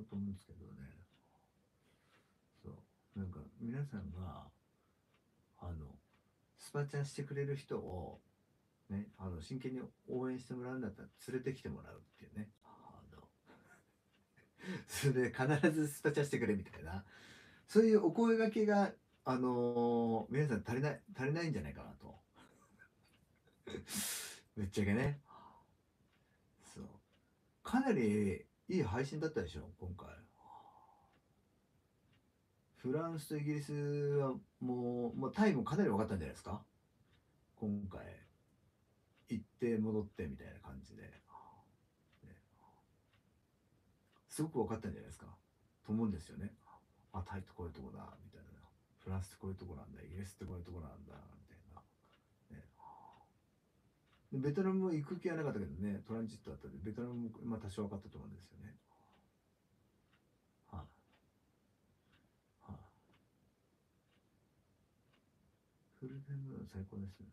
うと思うんですけどね。そう。なんか皆さんがあのスパチャしてくれる人をねあの真剣に応援してもらうんだったら連れてきてもらうっていうね。あの。それで必ずスパチャしてくれみたいな。そういうお声掛けがあの皆さん足りない足りないんじゃないかなと。ぶっちゃけね。そう。かなりいい配信だったでしょ今回。フランスとイギリスはもう、まあ、タイもかなり分かったんじゃないですか？今回。行って戻ってみたいな感じで、ね。すごく分かったんじゃないですか？と思うんですよね。あタイってこういうとこだみたいな。フランスってこういうとこなんだイギリスってこういうとこなんだみたいな、ベトナムも行く気はなかったけどねトランジットだったんでベトナムもまあ多少分かったと思うんですよね。はい、はい、フルデンム最高ですね。